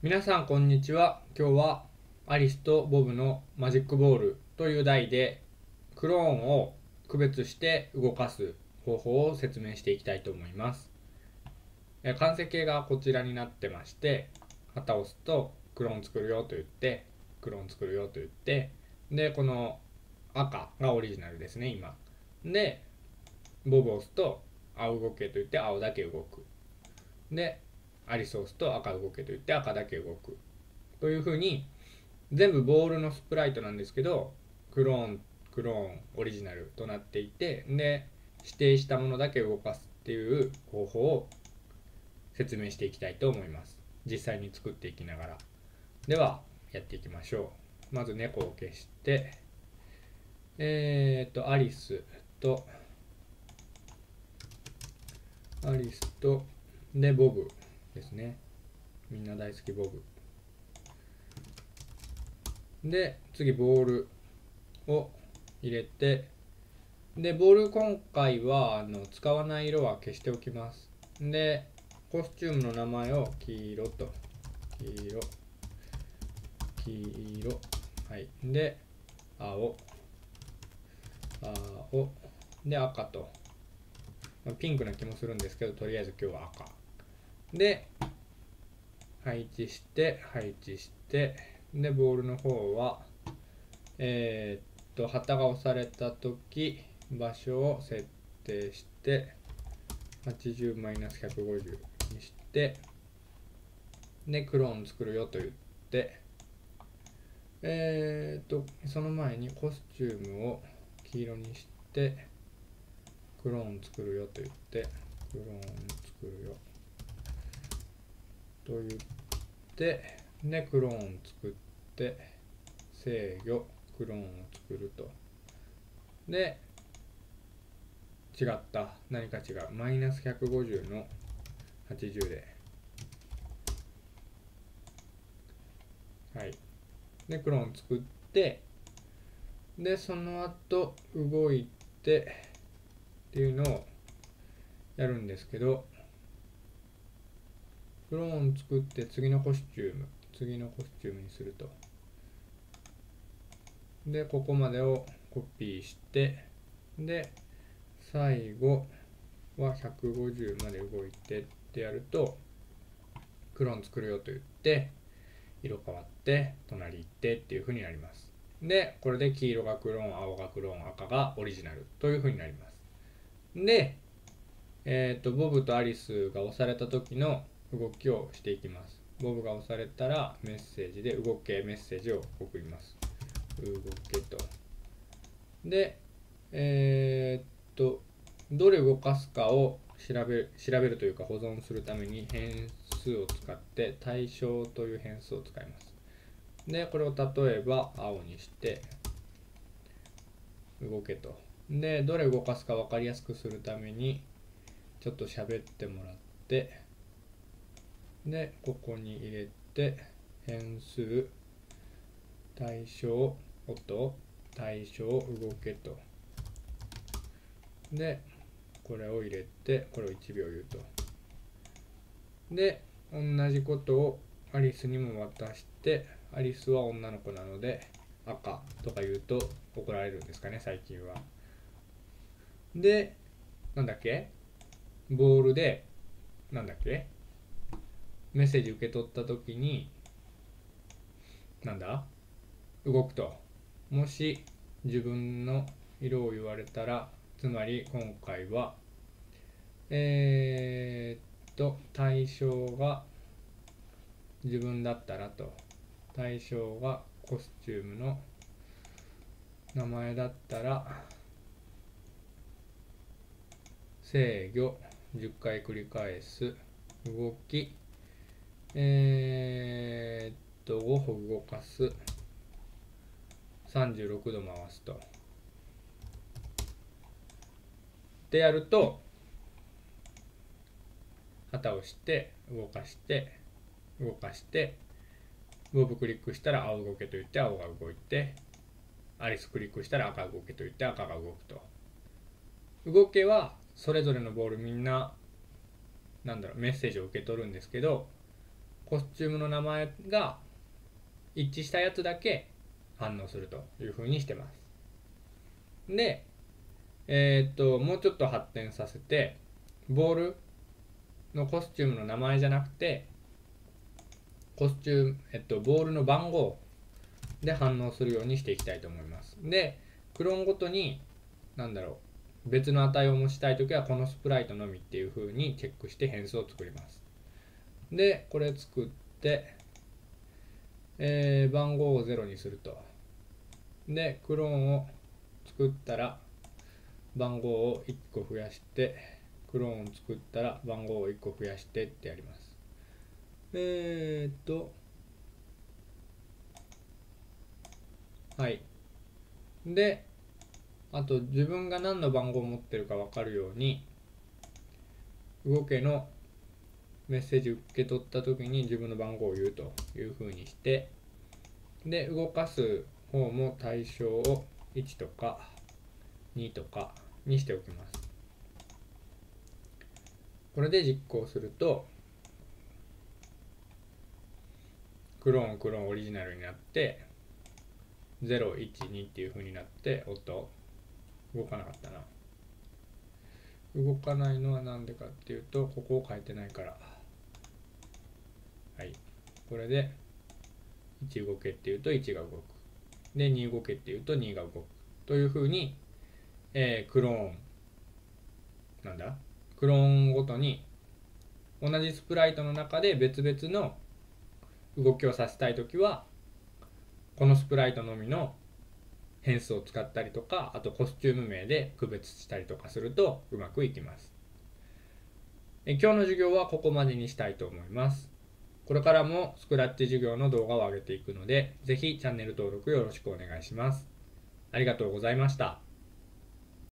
皆さんこんにちは。今日はアリスとボブのマジックボールという題でクローンを区別して動かす方法を説明していきたいと思います。完成形がこちらになってまして旗を押すとクローン作るよと言ってクローン作るよと言ってでこの赤がオリジナルですね今。でボブを押すと青動けと言って青だけ動く。でアリソースと赤動けといって赤だけ動く。というふうに全部ボールのスプライトなんですけどクローンクローンオリジナルとなっていてで指定したものだけ動かすっていう方法を説明していきたいと思います。実際に作っていきながら。ではやっていきましょう。まず猫を消してえっ、とアリスとアリスとでボブ。ですね。みんな大好きボブ。で次ボールを入れてでボール今回はあの使わない色は消しておきます。でコスチュームの名前を黄色と。黄色。黄色。はい。で青。青。で赤と、ま、ピンクな気もするんですけどとりあえず今日は赤。で配置して配置してでボールの方はえー、っと旗が押された時場所を設定して80 150にしてでクローン作るよと言ってえー、っとその前にコスチュームを黄色にしてクローン作るよと言ってクローン作るよ。と言ってでクローン作って制御クローンを作ると。で違った。何か違う。マイナス150の80で。はい。でクローン作ってでその後動いてっていうのをやるんですけどクローン作って次のコスチューム次のコスチュームにすると。でここまでをコピーしてで最後は150まで動いてってやるとクローン作るよと言って色変わって隣行ってっていう風になります。でこれで黄色がクローン青がクローン赤がオリジナルという風になります。でえっ、ー、とボブとアリスが押された時の動きをしていきます。ボブが押されたらメッセージで動けメッセージを送ります。動けと。で、えー、っと、どれ動かすかを調べ調べるというか保存するために変数を使って対象という変数を使います。で、これを例えば青にして動けと。で、どれ動かすか分かりやすくするためにちょっと喋ってもらってでここに入れて変数対象音対象動けと。でこれを入れてこれを1秒言うと。で同じことをアリスにも渡してアリスは女の子なので赤とか言うと怒られるんですかね最近は。でなんだっけ？ボールでなんだっけ？メッセージ受け取った時になんだ？動くと。もし自分の色を言われたらつまり今回はえー、っと対象が自分だったらと。対象がコスチュームの名前だったら制御10回繰り返す。動きえー、っと5歩動かす。36度回すと。でやると旗をして動かして動かしてボブクリックしたら青動けと言って青が動いてアリスクリックしたら赤動けと言って赤が動くと。動けはそれぞれのボールみんななんだろうメッセージを受け取るんですけどコスチュームの名前が一致したやつだけ反応するというふうにしてます。でえー、っともうちょっと発展させてボールのコスチュームの名前じゃなくてコスチューム、えっと、ボールの番号で反応するようにしていきたいと思います。でクローンごとに何だろう別の値を持ちたいときはこのスプライトのみっていう風にチェックして変数を作ります。でこれ作ってえー、番号を0にすると。でクローンを作ったら番号を1個増やしてクローンを作ったら番号を1個増やしてってやります。えー、っとはい。であと自分が何の番号を持ってるか分かるように動けのメッセージ受け取った時に自分の番号を言うというふうにしてで動かす方も対象を1とか2とかにしておきます。これで実行するとクローンクローンオリジナルになって012っていう風になっておっと動かなかったな。動かないのは何でかっていうとここを変えてないから。はい。これで1動けっていうと1が動く。で2動けっていうと2が動く。というふうに、えー、クローンなんだ？クローンごとに同じスプライトの中で別々の動きをさせたいときはこのスプライトのみの変数を使ったりとかあとコスチューム名で区別したりとかするとうまくいきます。え今日の授業はここまでにしたいと思います。これからもスクラッチ授業の動画を上げていくのでぜひチャンネル登録よろしくお願いします。ありがとうございました。